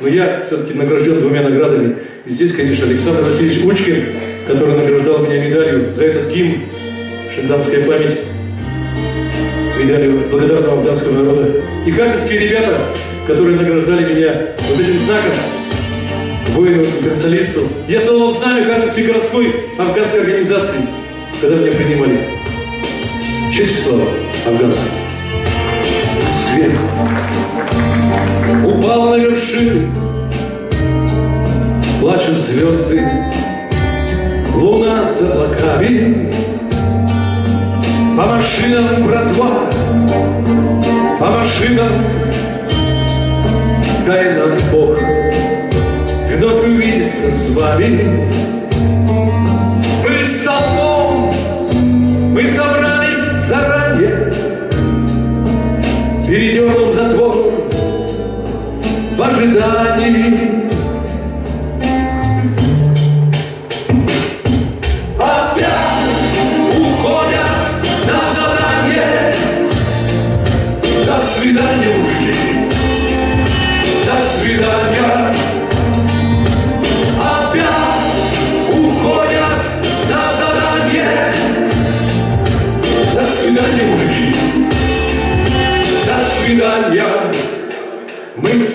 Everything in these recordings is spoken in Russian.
Но я все-таки награжден двумя наградами. И здесь, конечно, Александр Васильевич Учкин, который награждал меня медалью за этот гимн «Шинданская память», медалью благодарного афганского народа. И харьковские ребята, которые награждали меня вот этим знаком, воину-интернационалисту. Я стал знамя Харьковской городской афганской организации, когда меня принимали. Честь и слава афганцам. Облаками. По машинам, братва, по машинам, дай нам Бог вновь увидеться с вами. Перед столбом мы собрались заранее, передернув затвор в ожидании.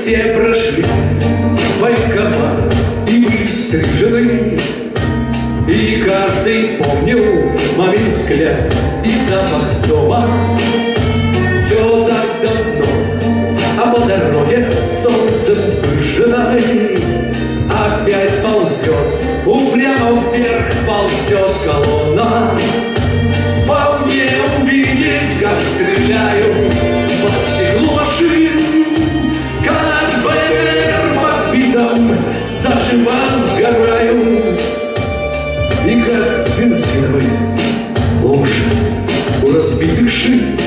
Все прошли военкомат и стрижены. И каждый помнил мамин взгляд и запах дома. Все так давно, а по дороге солнцем выжженной Опять ползет, упрямо вверх ползет колонна. Заживо сгорают, И как бензиновый луж у разбитых шин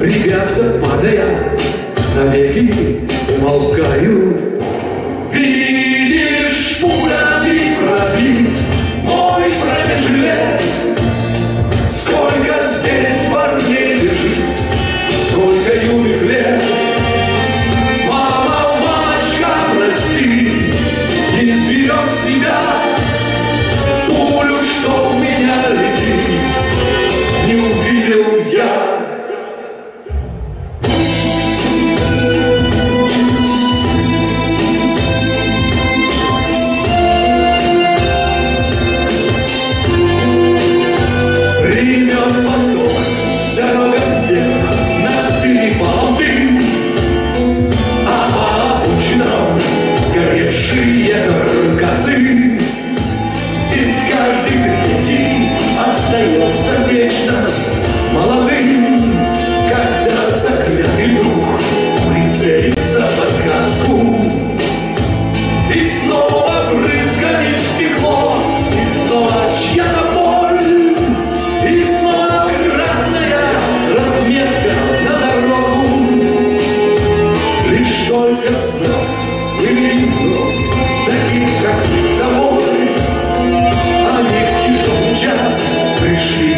Ребята, падая, навеки умолкают. Таких, как мы Они тяжелый час. Пришли